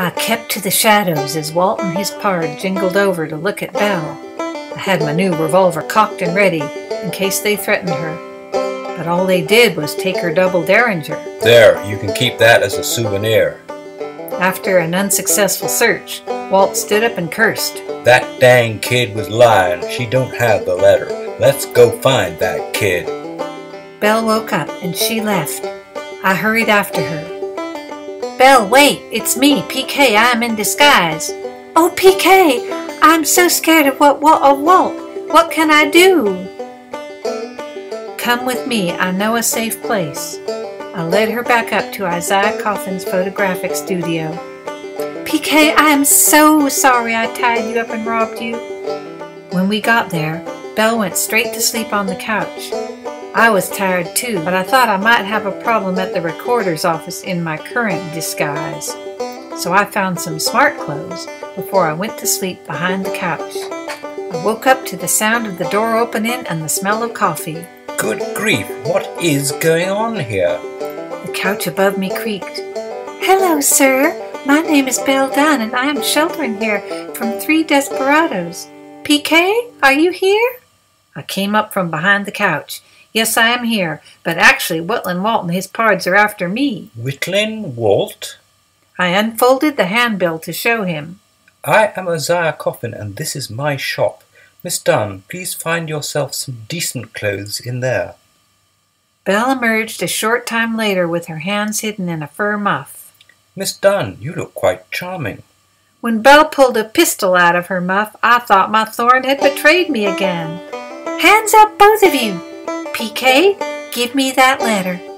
I kept to the shadows as Walt and his pard jingled over to look at Belle. I had my new revolver cocked and ready in case they threatened her. But all they did was take her double derringer. There, you can keep that as a souvenir. After an unsuccessful search, Walt stood up and cursed. That dang kid was lying. She don't have the letter. Let's go find that kid. Belle woke up and she left. I hurried after her. Belle, wait, it's me, PK. I am in disguise. Oh, PK, I'm so scared of what, what of Walt. What can I do? Come with me. I know a safe place. I led her back up to Isaiah Coffin's photographic studio. PK, I am so sorry I tied you up and robbed you. When we got there, Belle went straight to sleep on the couch. I was tired too, but I thought I might have a problem at the recorder's office in my current disguise. So I found some smart clothes before I went to sleep behind the couch. I woke up to the sound of the door opening and the smell of coffee. Good grief, what is going on here? The couch above me creaked. Hello, sir. My name is Belle Donne, and I am sheltering here from three desperados. PK, are you here? I came up from behind the couch. Yes, I am here, but actually Whittlin' Walt and his pards are after me. Whittlin' Walt? I unfolded the handbill to show him. I am Isaiah Coffin, and this is my shop. Miss Donne, please find yourself some decent clothes in there. Belle emerged a short time later with her hands hidden in a fur muff. Miss Donne, you look quite charming. When Belle pulled a pistol out of her muff, I thought my thorn had betrayed me again. Hands up, both of you! PK, give me that letter.